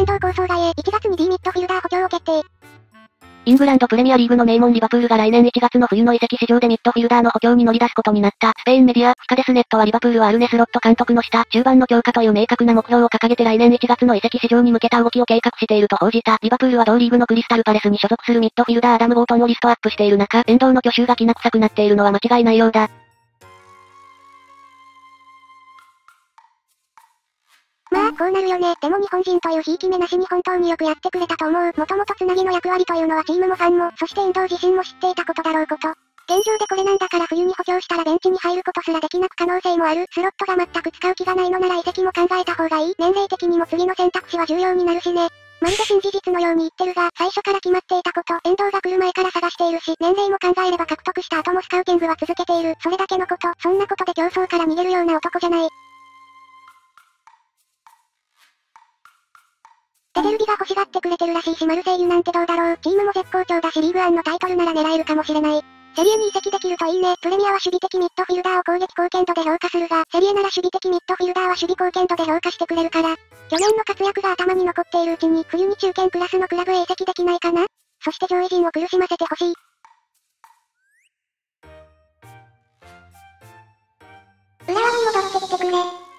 遠藤構想外へ1月に B ミッドフィルダー補強を決定。イングランドプレミアリーグの名門リバプールが来年1月の冬の移籍市場でミッドフィルダーの補強に乗り出すことになった。スペインメディア、フィチャヘスネットはリバプールはアルネスロット監督の下、中盤の強化という明確な目標を掲げて来年1月の移籍市場に向けた動きを計画していると報じた。リバプールは同リーグのクリスタルパレスに所属するミッドフィルダーアダム・ウォートンをリストアップしている中、遠藤の去就がきな臭くなっているのは間違いないようだ。こうなるよね。でも日本人というひいき目なしに本当によくやってくれたと思う。もともとつなぎの役割というのはチームもファンも、そして遠藤自身も知っていたことだろうこと。現状でこれなんだから冬に補強したらベンチに入ることすらできなく可能性もある。スロットが全く使う気がないのなら移籍も考えた方がいい。年齢的にも次の選択肢は重要になるしね。まるで新事実のように言ってるが、最初から決まっていたこと、遠藤が来る前から探しているし、年齢も考えれば獲得した後もスカウティングは続けている。それだけのこと、そんなことで競争から逃げるような男じゃない。が欲しがってくれてるらしいしマルセイユなんてどうだろう。チームも絶好調だしリーグワンのタイトルなら狙えるかもしれない。セリエに移籍できるといいね。プレミアは守備的ミッドフィルダーを攻撃貢献度で評価するが、セリエなら守備的ミッドフィルダーは守備貢献度で評価してくれるから、去年の活躍が頭に残っているうちに、冬に中堅クラスのクラブへ移籍できないかな？そして上位陣を苦しませてほしい。浦和に戻ってきてくれ。